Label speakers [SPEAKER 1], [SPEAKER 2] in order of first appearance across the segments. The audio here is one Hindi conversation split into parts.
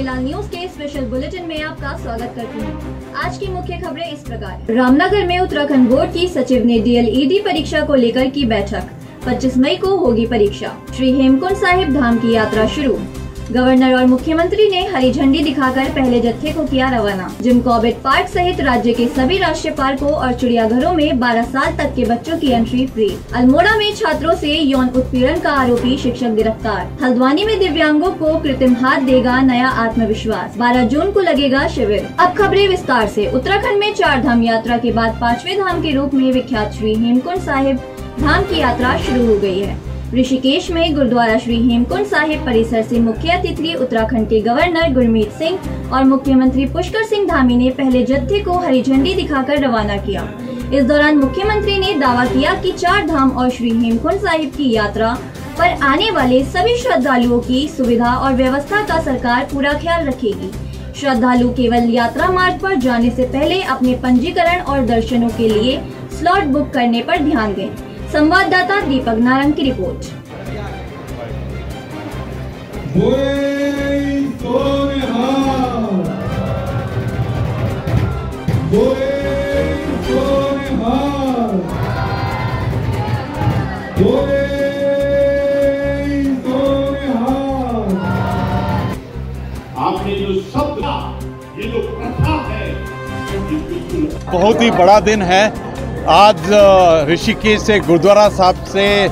[SPEAKER 1] बागीलाल न्यूज़ के स्पेशल बुलेटिन में आपका स्वागत करती हूँ। आज की मुख्य खबरें इस प्रकार रामनगर में उत्तराखंड बोर्ड की सचिव ने डीएलईडी परीक्षा को लेकर की बैठक। 25 मई को होगी परीक्षा। श्री हेमकुंड साहिब धाम की यात्रा शुरू। गवर्नर और मुख्यमंत्री ने हरी झंडी दिखाकर पहले जत्थे को किया रवाना। जिम कॉर्बेट पार्क सहित राज्य के सभी राष्ट्रीय पार्कों और चिड़ियाघरों में 12 साल तक के बच्चों की एंट्री फ्री अल्मोड़ा में छात्रों से यौन उत्पीड़न का आरोपी शिक्षक गिरफ़्तार। हल्द्वानी में दिव्यांगों को कृत्रिम हाथ देगा नया आत्मविश्वास। 12 जून को लगेगा शिविर। अब खबरें विस्तार से। उत्तराखंड में चार धाम यात्रा के बाद पाँचवें धाम के रूप में विख्यात श्री हेमकुंड साहिब धाम की यात्रा शुरू हो गई है। ऋषिकेश में गुरुद्वारा श्री हेमकुंड साहिब परिसर से मुख्य अतिथि उत्तराखंड के गवर्नर गुरमीत सिंह और मुख्यमंत्री पुष्कर सिंह धामी ने पहले जत्थे को हरी झंडी दिखाकर रवाना किया। इस दौरान मुख्यमंत्री ने दावा किया कि चार धाम और श्री हेमकुंड साहिब की यात्रा पर आने वाले सभी श्रद्धालुओं की सुविधा और व्यवस्था का सरकार पूरा ख्याल रखेगी। श्रद्धालु केवल यात्रा मार्ग पर जाने से पहले अपने पंजीकरण और दर्शनों के लिए स्लॉट बुक करने पर ध्यान दें। संवाददाता दीपक नारंग की रिपोर्ट.
[SPEAKER 2] आपने जो शब्द ये जो प्रथा है
[SPEAKER 3] बहुत ही बड़ा दिन है। आज ऋषिकेश से गुरुद्वारा साहब से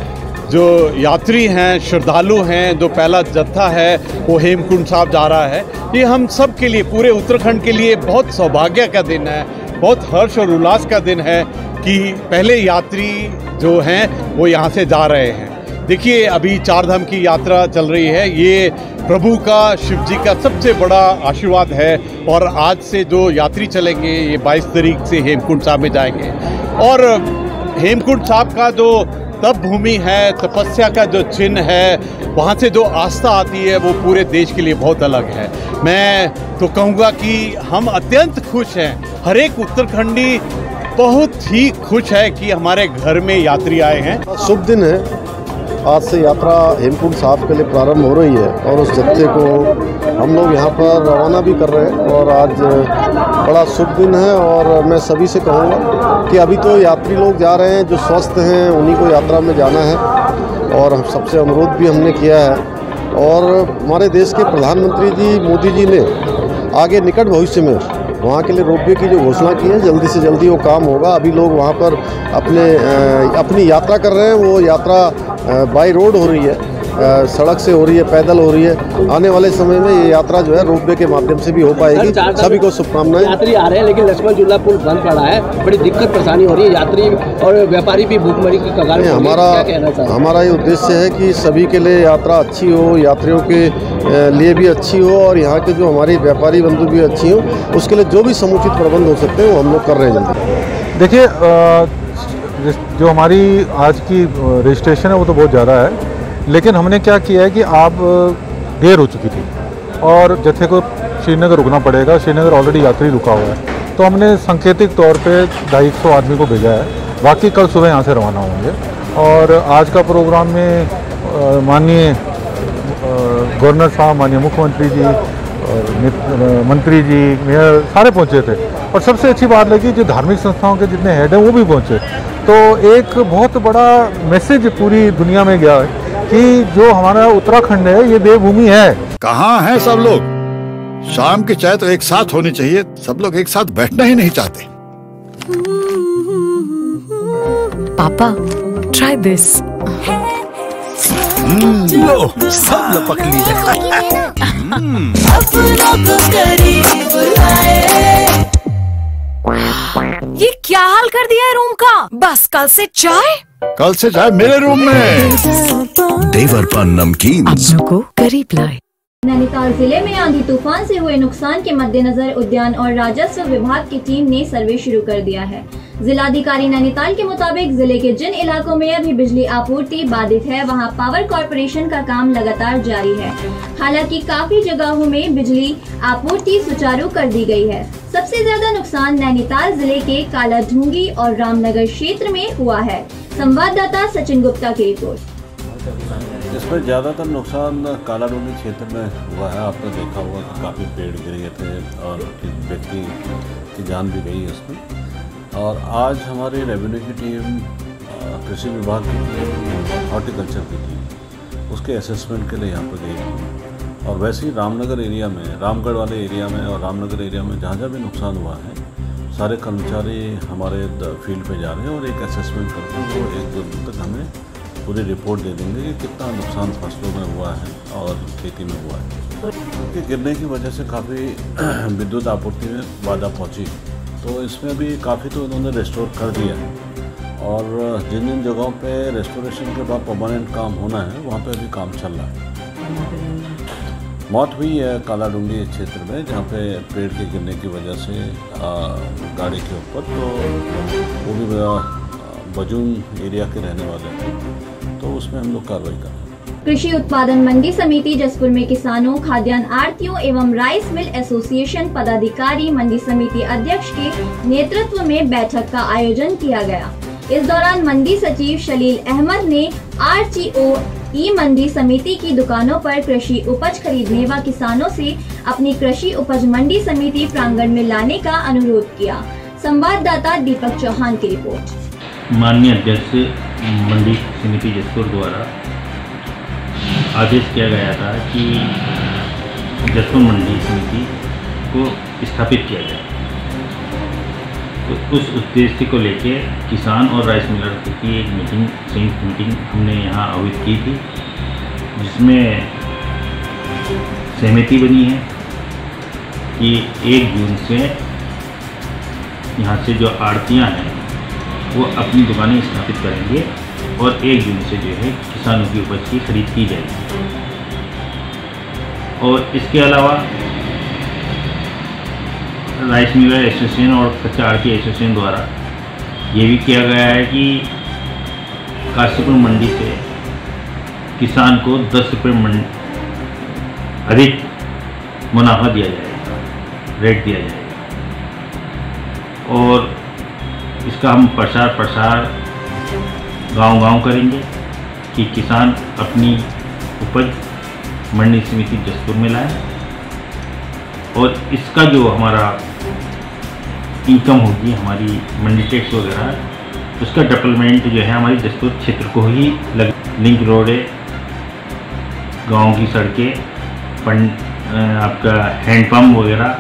[SPEAKER 3] जो यात्री हैं, श्रद्धालु हैं, जो पहला जत्था है, वो हेमकुंड साहब जा रहा है। ये हम सब के लिए, पूरे उत्तराखंड के लिए बहुत सौभाग्य का दिन है, बहुत हर्ष और उल्लास का दिन है कि पहले यात्री जो हैं, वो यहाँ से जा रहे हैं। देखिए, अभी चार धाम की यात्रा चल रही है। ये प्रभु का शिव जी का सबसे बड़ा आशीर्वाद है और आज से जो यात्री चलेंगे, ये 22 तारीख से हेमकुंड साहब में जाएँगे। और हेमकुंड साहब का जो तप भूमि है, तपस्या का जो चिन्ह है, वहाँ से जो आस्था आती है, वो पूरे देश के लिए बहुत अलग है। मैं तो कहूँगा कि हम अत्यंत खुश हैं। हर एक उत्तराखंडी बहुत ही खुश है कि हमारे घर में यात्री आए हैं।
[SPEAKER 4] शुभ दिन है। आज से यात्रा हेमकुंड साहब के लिए प्रारंभ हो रही है और उस जत्थे को हम लोग यहाँ पर रवाना भी कर रहे हैं और आज बड़ा शुभ दिन है और मैं सभी से कहूँगा कि अभी तो यात्री लोग जा रहे हैं, जो स्वस्थ हैं, उन्हीं को यात्रा में जाना है और हम सबसे अनुरोध भी हमने किया है। और हमारे देश के प्रधानमंत्री जी, मोदी जी ने आगे निकट भविष्य में वहाँ के लिए रोपवे की जो घोषणा की है, जल्दी से जल्दी वो काम होगा। अभी लोग वहाँ पर अपने अपनी यात्रा कर रहे हैं, वो यात्रा बाई रोड हो रही है। सड़क से हो रही है पैदल हो रही है। आने वाले समय में ये यात्रा जो है रोपवे के माध्यम से भी हो पाएगी। सभी को शुभकामनाएँ।
[SPEAKER 5] यात्री आ रहे हैं लेकिन लक्ष्मण झूला पुल बंद पड़ा है। बड़ी दिक्कत परेशानी हो रही है। यात्री और व्यापारी भी भूखमरी की कगार हैं।
[SPEAKER 4] हमारा
[SPEAKER 5] हैं?
[SPEAKER 4] हमारा ये उद्देश्य है कि सभी के लिए यात्रा अच्छी हो यात्रियों के लिए भी अच्छी हो और यहाँ के जो हमारे व्यापारी बंधु भी अच्छी हो उसके लिए जो भी समुचित प्रबंध हो सकते हैं वो हम लोग कर रहे हैं
[SPEAKER 6] देखिए जो हमारी आज की रजिस्ट्रेशन है, वो तो बहुत ज़्यादा है। लेकिन हमने क्या किया है कि आप देर हो चुकी थी और जत्थे को श्रीनगर रुकना पड़ेगा, श्रीनगर ऑलरेडी यात्री रुका हुआ है। तो हमने सांकेतिक तौर पे ढाई सौ आदमी को भेजा है। बाकी कल सुबह यहाँ से रवाना होंगे। और आज का प्रोग्राम में माननीय गवर्नर साहब, माननीय मुख्यमंत्री जी और मंत्री जी, मेयर सारे पहुँचे थे। और सबसे अच्छी बात लगी जो धार्मिक संस्थाओं के जितने हेड हैं, वो भी पहुँचे। तो एक बहुत बड़ा मैसेज पूरी दुनिया में गया है कि जो हमारा उत्तराखंड है ये देवभूमि है।
[SPEAKER 7] कहाँ है सब लोग? शाम की चाय तो एक साथ होनी चाहिए सब लोग एक साथ बैठना ही नहीं चाहते।
[SPEAKER 8] पापा ट्राई दिस
[SPEAKER 7] लो सब लपक
[SPEAKER 8] हाल कर दिया है रूम का। बस कल से चाय?
[SPEAKER 7] कल से चाय मेरे रूम में।
[SPEAKER 9] देवर पान नमकीन।
[SPEAKER 8] को करीब लाए।
[SPEAKER 1] नैनीताल ज़िले में आंधी तूफ़ान से हुए नुकसान के मद्देनजर उद्यान और राजस्व विभाग की टीम ने सर्वे शुरू कर दिया है। जिलाधिकारी नैनीताल के मुताबिक ज़िले के जिन इलाकों में अभी बिजली आपूर्ति बाधित है, वहाँ पावर कॉरपोरेशन का काम लगातार जारी है। हालाँकि काफ़ी जगहों में बिजली आपूर्ति सुचारू कर दी गई है। सबसे ज़्यादा नुकसान नैनीताल ज़िले के काला ढूँगी और रामनगर क्षेत्र में हुआ है। संवाददाता सचिन गुप्ता की रिपोर्ट।
[SPEAKER 10] इसमें ज़्यादातर नुकसान कालाडोंगी क्षेत्र में हुआ है। आपने देखा होगा कि काफ़ी पेड़ गिर गए थे और व्यक्ति की जान भी गई है उसमें। और आज हमारी रेवेन्यू की टीम कृषि विभाग की टीम, हॉर्टिकल्चर की टीम, उसके असेसमेंट के लिए यहाँ पर गई और वैसे ही रामनगर एरिया में, रामगढ़ वाले एरिया में और रामनगर एरिया में जहाँ जहाँ भी नुकसान हुआ है, सारे कर्मचारी हमारे फ़ील्ड पे जा रहे हैं और एक असेसमेंट करके वो एक दो दिन तक हमें पूरी रिपोर्ट दे देंगे कि कितना नुकसान फ़सलों में हुआ है और खेती में हुआ है। क्योंकि गिरने की वजह से काफ़ी विद्युत आपूर्ति में बाधा पहुँची। तो इसमें भी काफ़ी तो इन्होंने रेस्टोर कर दिया है। और जिन जिन जगहों पे रेस्टोरेशन के बाद परमानेंट काम होना है, वहाँ पे अभी काम चल रहा है। मौत हुई है कालाडूँगी क्षेत्र में, जहाँ पे पेड़ के गिरने की वजह से गाड़ी के ऊपर तो वो भी बजून एरिया के रहने वाले थे तो उसमें हम लोग कार्रवाई कर
[SPEAKER 1] कृषि उत्पादन मंडी समिति जसपुर में किसानों खाद्यान्न आरतियों एवं राइस मिल एसोसिएशन पदाधिकारी मंडी समिति अध्यक्ष के नेतृत्व में बैठक का आयोजन किया गया। इस दौरान मंडी सचिव शलील अहमद ने आर ई मंडी समिति की दुकानों पर कृषि उपज खरीदने व किसानों से अपनी कृषि उपज मंडी समिति प्रांगण में लाने का अनुरोध किया। संवाददाता दीपक चौहान की रिपोर्ट।
[SPEAKER 11] माननीय अध्यक्ष मंडी समिति जसपुर द्वारा आदेश किया गया था कि जसपुर मंडी समिति को स्थापित किया जाए। तो उस उद्देश्य को लेके किसान और राइस मिलर की एक मीटिंग, संयुक्त मीटिंग हमने यहाँ आयोजित की थी, जिसमें सहमति बनी है कि एक जून से यहाँ से जो आड़तियाँ हैं वो अपनी दुकानें स्थापित करेंगे और एक जून से जो है किसानों की उपज की खरीद की जाएगी। और इसके अलावा राइस मिलर एसोसिएशन और कच्चा आड़ती एसोसिएशन द्वारा ये भी किया गया है कि काशीपुर मंडी से किसान को दस रुपये मंडी अधिक मुनाफा दिया जाएगा रेट दिया जाएगा। और इसका हम प्रचार प्रसार गांव-गांव करेंगे कि किसान अपनी उपज मंडी समिति जसपुर में लाए। और इसका जो हमारा इनकम होगी, हमारी मंडी टैक्स वगैरह, उसका डेवलपमेंट जो है हमारी जसपुर क्षेत्र को ही लग लिंक रोड गाँव की सड़कें आपका हैंडपम्प वगैरह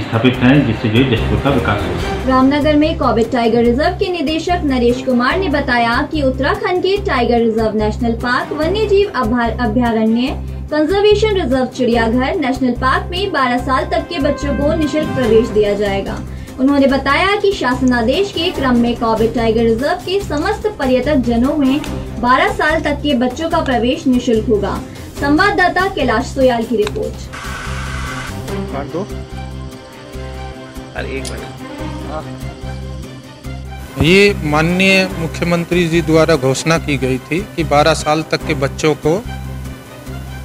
[SPEAKER 11] स्थापित करें जिससे जो है जसपुर का विकास हो
[SPEAKER 1] रामनगर में कॉबिट टाइगर रिज़र्व के निदेशक नरेश कुमार ने बताया कि उत्तराखंड के टाइगर रिज़र्व नेशनल पार्क वन्य जीव अभ्यारण्य कंजर्वेशन रिज़र्व चिड़ियाघर नेशनल पार्क में 12 साल तक के बच्चों को निशुल्क प्रवेश दिया जाएगा। उन्होंने बताया कि शासनादेश के क्रम में कॉबिट टाइगर रिज़र्व के समस्त पर्यटक जनों में 12 साल तक के बच्चों का प्रवेश निशुल्क होगा। संवाददाता कैलाश सोयाल की रिपोर्ट।
[SPEAKER 12] ये माननीय मुख्यमंत्री जी द्वारा घोषणा की गई थी कि 12 साल तक के बच्चों को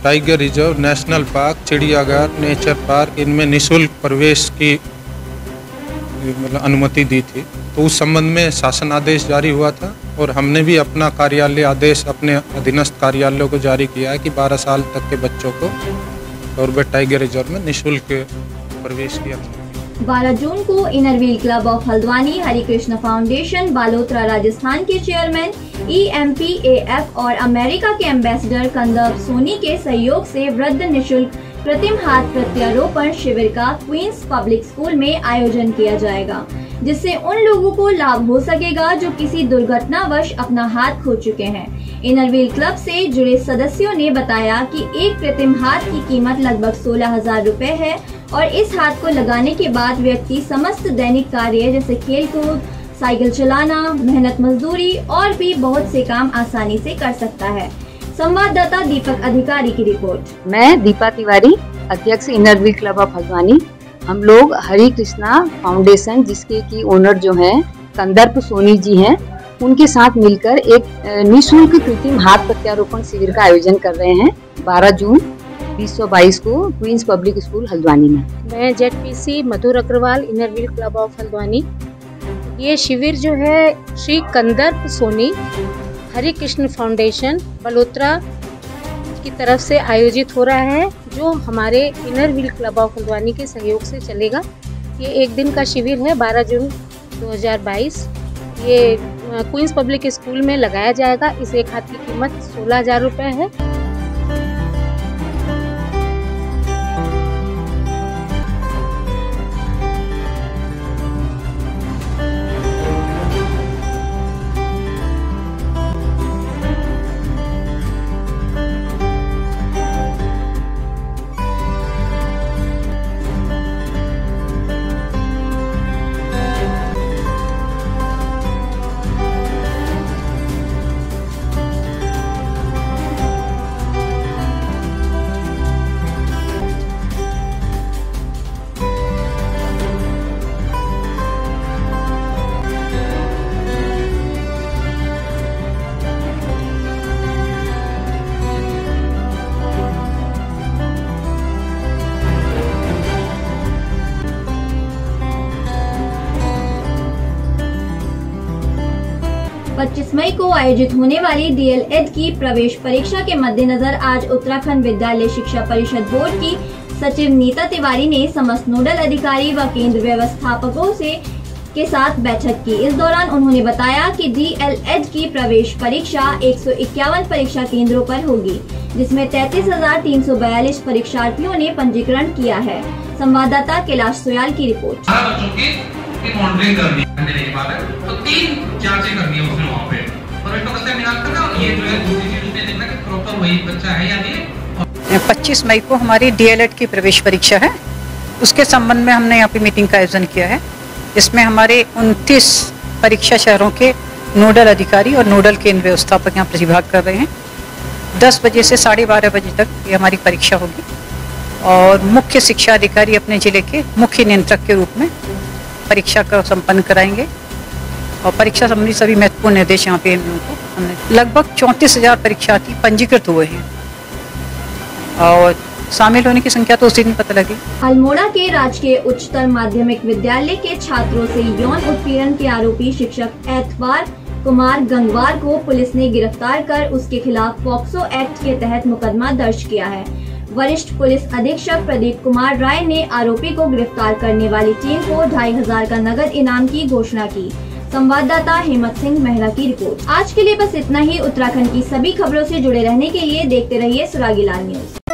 [SPEAKER 12] टाइगर रिज़र्व नेशनल पार्क, चिड़ियाघर, नेचर पार्क, इनमें निशुल्क प्रवेश की मतलब अनुमति दी थी। तो उस संबंध में शासन आदेश जारी हुआ था और हमने भी अपना कार्यालय आदेश, अपने अधीनस्थ कार्यालयों को जारी किया है कि 12 साल तक के बच्चों को कॉर्बेट टाइगर रिज़र्व में निःशुल्क प्रवेश किया
[SPEAKER 1] 12 जून को inner wheel club of Haldwani Hari Krishna foundation, Balotra Rajasthan के चेयरमैन ई एम और अमेरिका के एम्बेसडर कंदर्प सोनी के सहयोग से वृद्ध निशुल्क कृत्रिम हाथ प्रत्यारोपण शिविर का क्वींस पब्लिक स्कूल में आयोजन किया जाएगा, जिससे उन लोगों को लाभ हो सकेगा जो किसी दुर्घटनावश अपना हाथ खो चुके हैं। इनर व्हील क्लब से जुड़े सदस्यों ने बताया कि एक कृत्रिम हाथ की कीमत लगभग सोलह हज़ार रूपए है और इस हाथ को लगाने के बाद व्यक्ति समस्त दैनिक कार्य, जैसे खेल कूद साइकिल चलाना, मेहनत मजदूरी और भी बहुत से काम आसानी से कर सकता है। संवाददाता दीपक अधिकारी की रिपोर्ट।
[SPEAKER 13] मैं दीपा तिवारी, अध्यक्ष इनरव्हील क्लब ऑफ़ हल्द्वानी हम लोग हरि कृष्णा फाउंडेशन, जिसके की ओनर जो हैं, कंदर्प सोनी जी हैं, उनके साथ मिलकर एक निशुल्क कृत्रिम हाथ प्रत्यारोपण शिविर का आयोजन कर रहे हैं 12 जून। 2022 को क्वींस पब्लिक स्कूल हल्द्वानी में।
[SPEAKER 14] मैं Z Madhur Agarwal inner wheel club of Haldwani. ये शिविर जो है, श्री कंदर्प सोनी हरि कृष्ण फाउंडेशन, बलोत्रा की तरफ़ से आयोजित हो रहा है, जो हमारे inner wheel club of Haldwani के सहयोग से चलेगा। ये एक दिन का शिविर है 12 जून 2022 ये क्वींस पब्लिक स्कूल में लगाया जाएगा। इस एक हाथ की कीमत सोलह हज़ार रुपये है।
[SPEAKER 1] आयोजित होने वाली डीएलएड की प्रवेश परीक्षा के मद्देनजर आज उत्तराखंड विद्यालय शिक्षा परिषद बोर्ड की सचिव नीता तिवारी ने समस्त नोडल अधिकारी व केंद्र व्यवस्थापकों से, के साथ बैठक की। इस दौरान उन्होंने बताया कि डीएलएड की प्रवेश परीक्षा एक सौ इक्यावन परीक्षा केंद्रों पर होगी, जिसमें तैतीस परीक्षार्थियों ने पंजीकरण किया है। संवाददाता कैलाश सोयाल की रिपोर्ट।
[SPEAKER 15] मॉनिटरिंग करनी है। तो तीन जांचें करनी है उसने वहाँ पे।
[SPEAKER 16] पच्चीस मई को हमारी डीएलएड की प्रवेश परीक्षा है। उसके संबंध में हमने यहाँ पे मीटिंग का आयोजन किया है। इसमें हमारे 29 परीक्षा शहरों के नोडल अधिकारी और नोडल केंद्र व्यवस्थापक यहाँ प्रतिभाग कर रहे हैं। 10 बजे से साढ़े बारह बजे तक ये हमारी परीक्षा होगी। और मुख्य शिक्षा अधिकारी अपने ज़िले के मुख्य नियंत्रक के रूप में परीक्षा का संपन्न कराएँगे। और परीक्षा संबंधी सभी महत्वपूर्ण निर्देश यहाँ पे हमने लगभग चौंतीस हज़ार परीक्षार्थी पंजीकृत हुए हैं। और शामिल होने की संख्या तो उसी दिन पता लगी।
[SPEAKER 1] अल्मोड़ा के राजकीय उच्चतर माध्यमिक विद्यालय के छात्रों से यौन उत्पीड़न के आरोपी शिक्षक एतवार कुमार गंगवार को पुलिस ने गिरफ़्तार कर उसके खिलाफ पॉक्सो एक्ट के तहत मुकदमा दर्ज किया है। वरिष्ठ पुलिस अधीक्षक प्रदीप कुमार राय ने आरोपी को गिरफ़्तार करने वाली टीम को ढाई हज़ार का नगद इनाम की घोषणा की। संवाददाता हेमंत सिंह मेहरा की रिपोर्ट। आज के लिए बस इतना ही। उत्तराखंड की सभी खबरों से जुड़े रहने के लिए देखते रहिए सुरागीलाल न्यूज़।